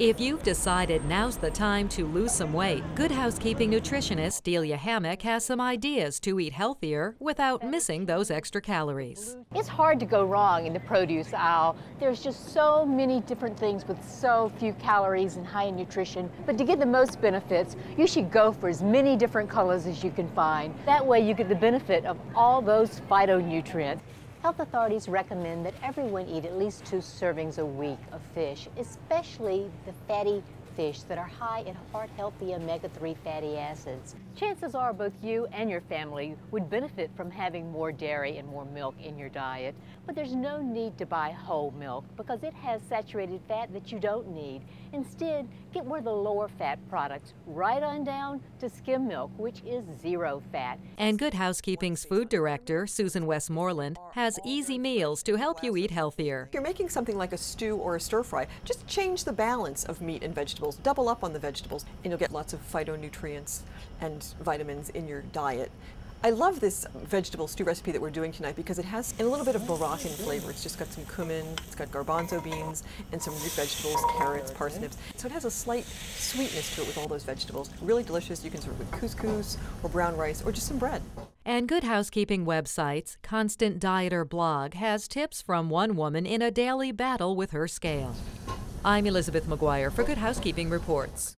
If you've decided now's the time to lose some weight, Good Housekeeping nutritionist Delia Hammock has some ideas to eat healthier without missing those extra calories. It's hard to go wrong in the produce aisle. There's just so many different things with so few calories and high in nutrition. But to get the most benefits, you should go for as many different colors as you can find. That way you get the benefit of all those phytonutrients. Health authorities recommend that everyone eat at least two servings a week of fish, especially the fatty fish that are high in heart-healthy omega-3 fatty acids. Chances are both you and your family would benefit from having more dairy and more milk in your diet, but there's no need to buy whole milk because it has saturated fat that you don't need. Instead, get one of the lower fat products right on down to skim milk, which is zero fat. And Good Housekeeping's food director, Susan Westmoreland, has easy meals to help you eat healthier. If you're making something like a stew or a stir fry, just change the balance of meat and vegetables vegetables, double up on the vegetables, and you'll get lots of phytonutrients and vitamins in your diet. I love this vegetable stew recipe that we're doing tonight because it has a little bit of Moroccan flavor. It's just got some cumin, it's got garbanzo beans, and some root vegetables, carrots, parsnips. So it has a slight sweetness to it with all those vegetables. Really delicious. You can serve it with couscous or brown rice or just some bread. And Good Housekeeping websites, Constant Dieter blog has tips from one woman in a daily battle with her scale. I'm Elizabeth McGuire for Good Housekeeping Reports.